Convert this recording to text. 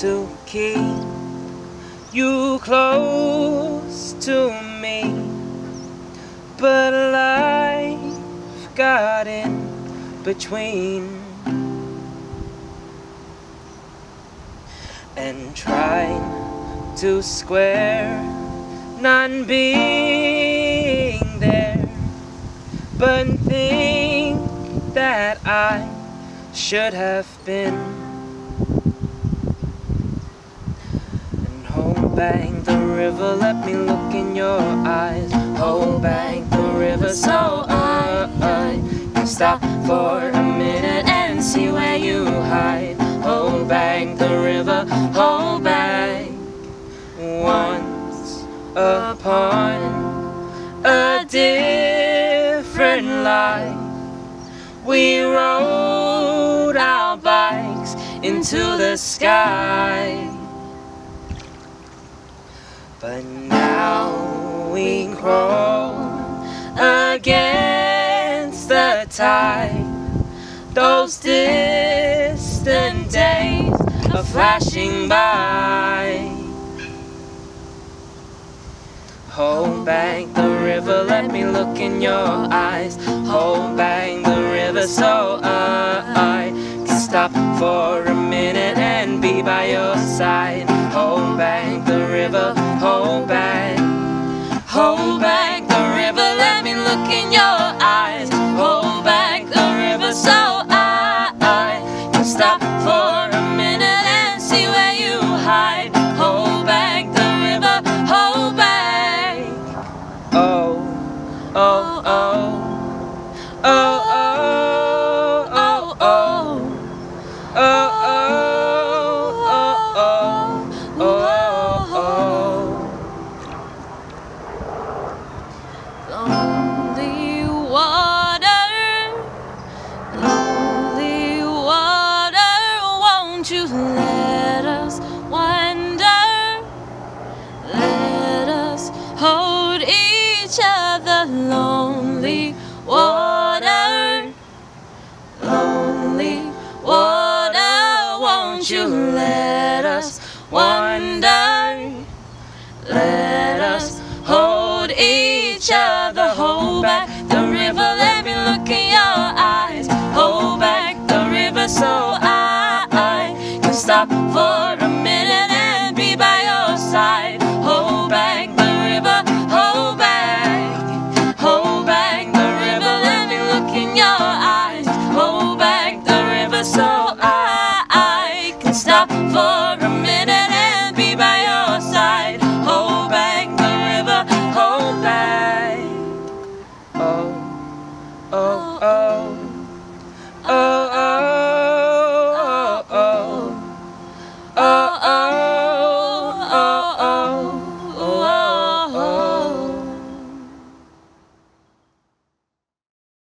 to keep you close to me, but life got in between. And tried to square none being there, but think that I should have been. And back the river, let me look in your eyes. Hold back the river so I, I can stop for a minute and see where you hide. Hold back the river, hold back. Once upon a different life, we rode our bikes into the sky. But now we crawl against the tide. Those distant days are flashing by. Hold back the river, let me look in your eyes. Hold back the river so I can stop for a minute and be by your side. Hold back Oh, oh, oh, oh. Oh, oh, oh, oh. Lonely water, lonely water, won't you let us wander? Won't you let us wander? Let us hold each other, hold back the river, let me look in your eyes. Hold back the river so I, I can stop for